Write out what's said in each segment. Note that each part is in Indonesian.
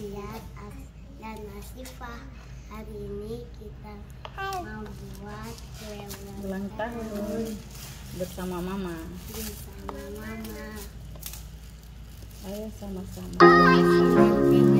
Ziat dan Asifah. Hari ini kita mau buat kue ulang tahun bersama mama bersama mama. ayo sama-sama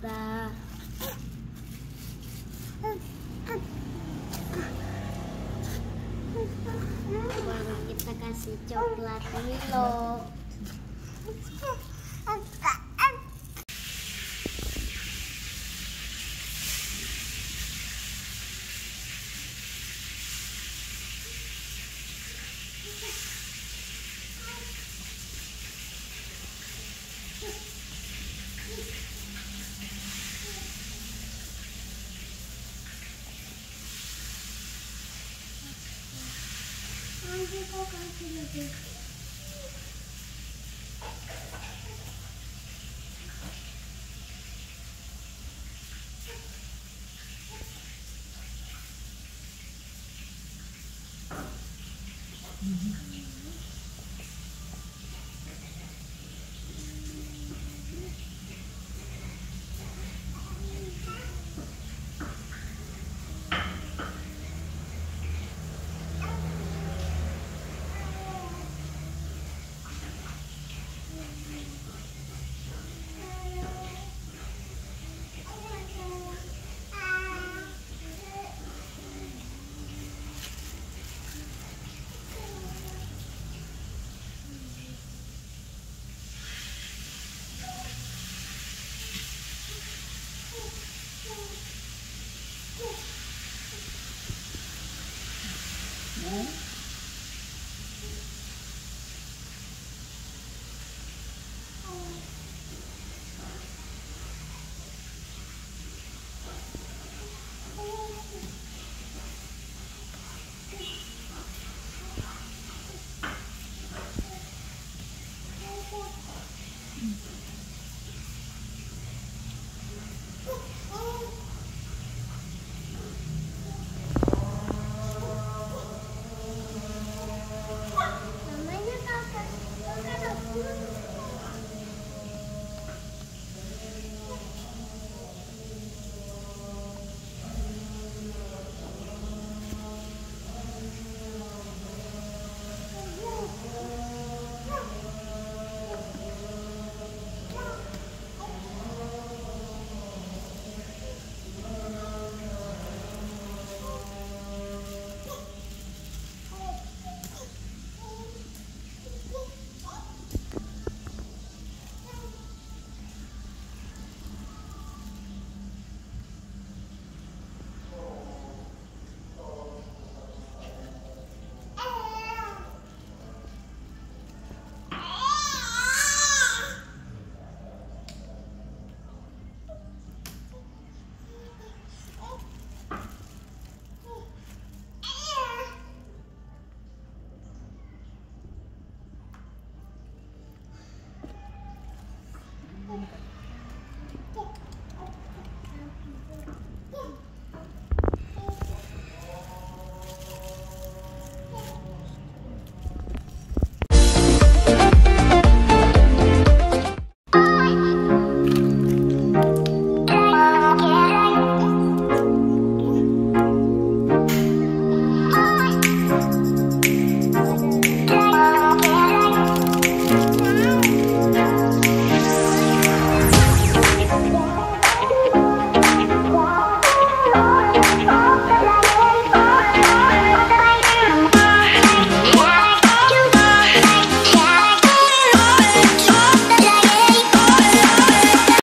Baru kita kasih coklat Milo. I'll go to the